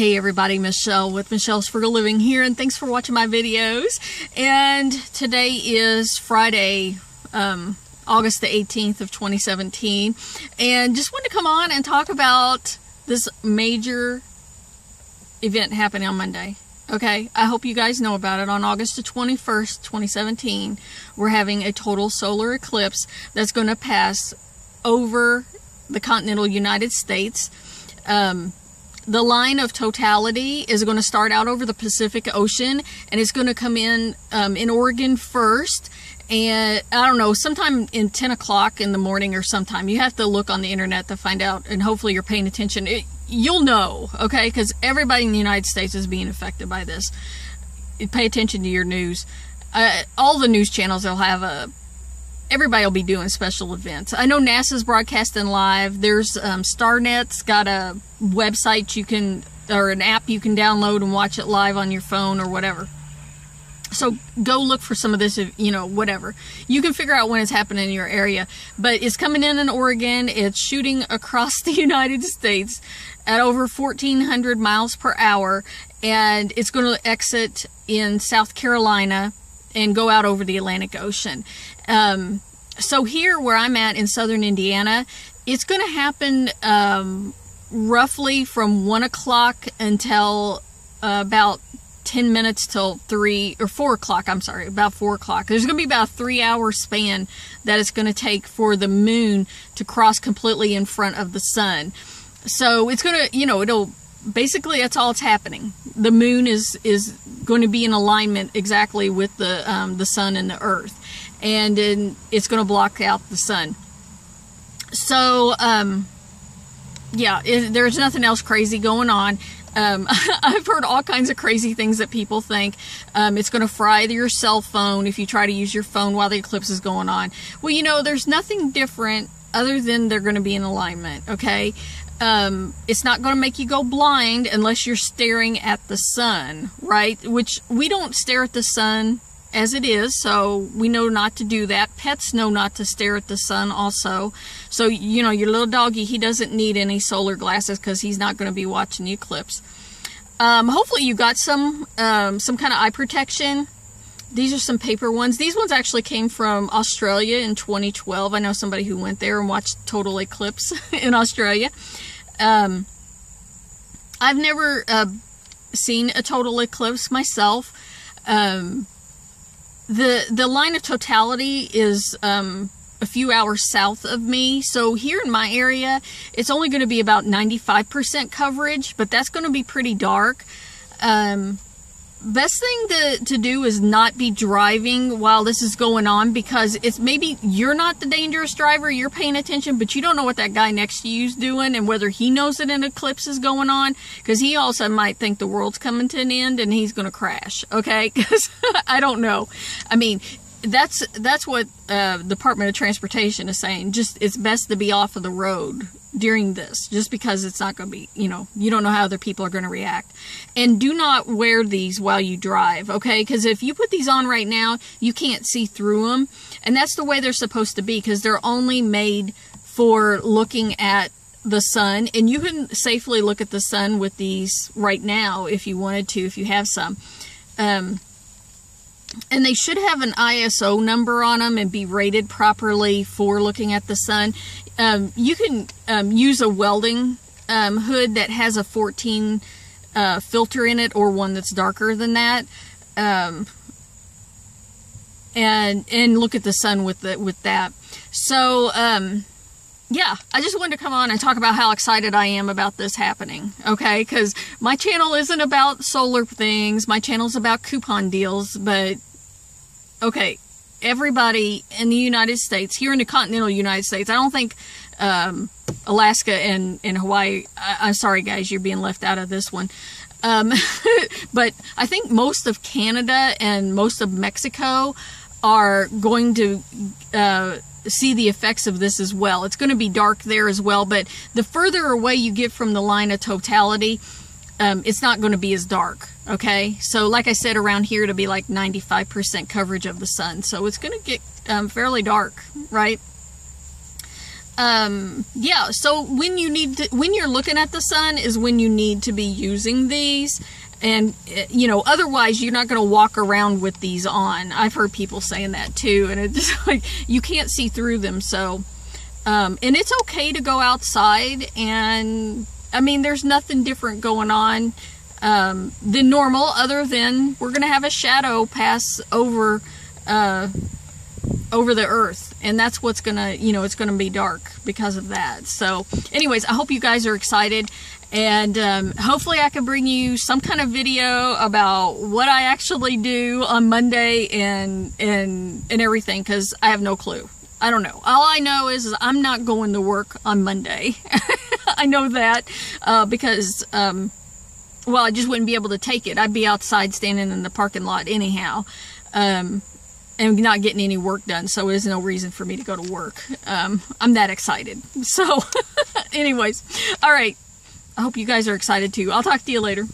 Hey everybody, Michelle with Michelle's Frugal Living here, and thanks for watching my videos. And today is Friday, um, August the 18th of 2017, and just wanted to come on and talk about this major event happening on Monday. Okay, I hope you guys know about it. On August the 21st, 2017, we're having a total solar eclipse that's going to pass over the continental United States. Um, the line of totality is going to start out over the Pacific Ocean and it's going to come in um, in Oregon first. And I don't know, sometime in 10 o'clock in the morning or sometime. You have to look on the internet to find out, and hopefully you're paying attention. It, you'll know, okay? Because everybody in the United States is being affected by this. Pay attention to your news. Uh, all the news channels will have a everybody will be doing special events. I know NASA's broadcasting live. There's um, StarNet's got a website you can, or an app you can download and watch it live on your phone or whatever. So go look for some of this, you know, whatever. You can figure out when it's happening in your area. But it's coming in in Oregon. It's shooting across the United States at over 1,400 miles per hour. And it's going to exit in South Carolina and go out over the Atlantic Ocean. Um, so here where I'm at in southern Indiana, it's going to happen um, roughly from 1 o'clock until uh, about 10 minutes till 3 or 4 o'clock. I'm sorry, about 4 o'clock. There's going to be about a three hour span that it's going to take for the moon to cross completely in front of the sun. So it's going to, you know, it'll basically that's all it's happening. The moon is is going to be in alignment exactly with the um, the sun and the earth, and in, it's going to block out the sun. So um, yeah, it, there's nothing else crazy going on. Um, I've heard all kinds of crazy things that people think. Um, it's going to fry your cell phone if you try to use your phone while the eclipse is going on. Well, you know, there's nothing different other than they're going to be in alignment, okay? Um, it's not going to make you go blind unless you're staring at the sun, right? Which we don't stare at the sun as it is, so we know not to do that. Pets know not to stare at the sun also. So, you know, your little doggy, he doesn't need any solar glasses because he's not going to be watching the eclipse. Um, hopefully you got some, um, some kind of eye protection. These are some paper ones. These ones actually came from Australia in 2012. I know somebody who went there and watched total eclipse in Australia. Um, I've never uh, seen a total eclipse myself. Um, the the line of totality is um, a few hours south of me. So here in my area, it's only going to be about 95% coverage, but that's going to be pretty dark. Um, best thing to, to do is not be driving while this is going on because it's maybe you're not the dangerous driver, you're paying attention, but you don't know what that guy next to you is doing and whether he knows that an eclipse is going on because he also might think the world's coming to an end and he's going to crash, okay? Because I don't know. I mean, that's that's what uh, Department of Transportation is saying. Just it's best to be off of the road during this, just because it's not going to be, you know, you don't know how other people are going to react. And do not wear these while you drive, okay? Because if you put these on right now, you can't see through them, and that's the way they're supposed to be because they're only made for looking at the sun, and you can safely look at the sun with these right now if you wanted to, if you have some. Um, and they should have an ISO number on them and be rated properly for looking at the sun. Um, you can um, use a welding um, hood that has a 14 uh, filter in it or one that's darker than that. Um, and and look at the sun with the, with that. So um, yeah, I just wanted to come on and talk about how excited I am about this happening, okay? Because my channel isn't about solar things. My channel's about coupon deals, but okay, everybody in the United States, here in the continental United States, I don't think um, Alaska and, and Hawaii, I, am sorry guys, you're being left out of this one. Um, but I think most of Canada and most of Mexico are going to uh, see the effects of this as well. It's going to be dark there as well, but the further away you get from the line of totality, um, it's not going to be as dark. Okay, so like I said, around here to be like 95% coverage of the sun, so it's going to get um, fairly dark, right? um, yeah, so when you need to, when you're looking at the sun is when you need to be using these. And, eh, you know, otherwise you're not going to walk around with these on. I've heard people saying that too. And it's like, you can't see through them. So, um, and it's okay to go outside and, I mean, there's nothing different going on um, than normal other than we're going to have a shadow pass over, uh, over the earth and that's what's gonna you know it's gonna be dark because of that. So anyways i hope you guys are excited and um, hopefully i can bring you some kind of video about what i actually do on monday and and and everything because i have no clue. I don't know. All i know is, is i'm not going to work on monday. I know that uh, because um, well i just wouldn't be able to take it. I'd be outside standing in the parking lot anyhow. Um, and not getting any work done, so there's no reason for me to go to work. Um, I'm that excited. So, anyways, all right. I hope you guys are excited too. I'll talk to you later.